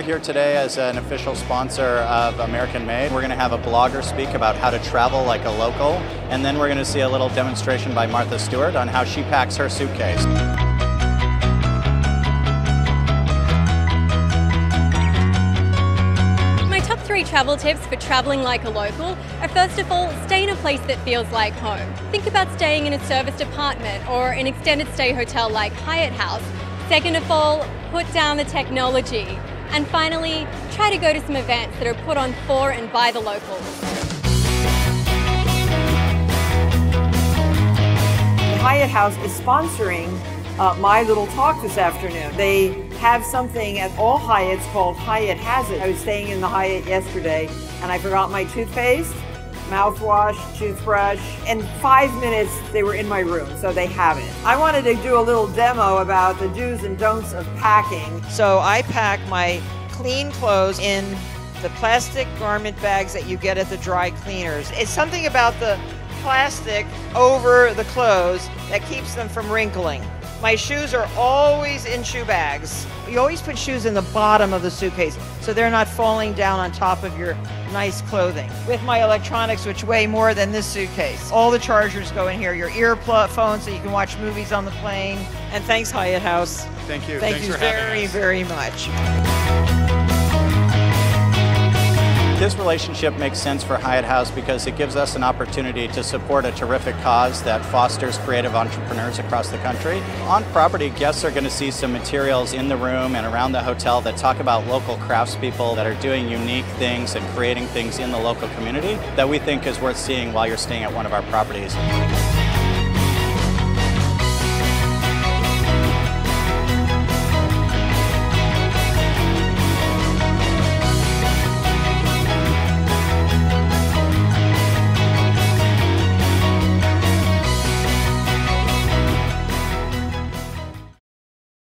today as an official sponsor of American Made. We're going to have a blogger speak about how to travel like a local, and then we're going to see a little demonstration by Martha Stewart on how she packs her suitcase. My top three travel tips for traveling like a local are first of all, stay in a place that feels like home. Think about staying in a serviced apartment or an extended stay hotel like Hyatt House. Second of all, put down the technology. And finally, try to go to some events that are put on for and by the locals. Hyatt House is sponsoring uh, my little talk this afternoon. They have something at all Hyatts called Hyatt Has It. I was staying in the Hyatt yesterday and I forgot my toothpaste, mouthwash, toothbrush. In five minutes, they were in my room, so they have it. I wanted to do a little demo about the do's and don'ts of packing. So I pack my clean clothes in the plastic garment bags that you get at the dry cleaners. It's something about the plastic over the clothes that keeps them from wrinkling. My shoes are always in shoe bags. You always put shoes in the bottom of the suitcase so they're not falling down on top of your nice clothing. With my electronics, which weigh more than this suitcase, all the chargers go in here. Your earphones so you can watch movies on the plane. And thanks, Hyatt House. Thank you. Thank Thanks you for very, us. very much. This relationship makes sense for Hyatt House because it gives us an opportunity to support a terrific cause that fosters creative entrepreneurs across the country. On property, guests are going to see some materials in the room and around the hotel that talk about local craftspeople that are doing unique things and creating things in the local community that we think is worth seeing while you're staying at one of our properties.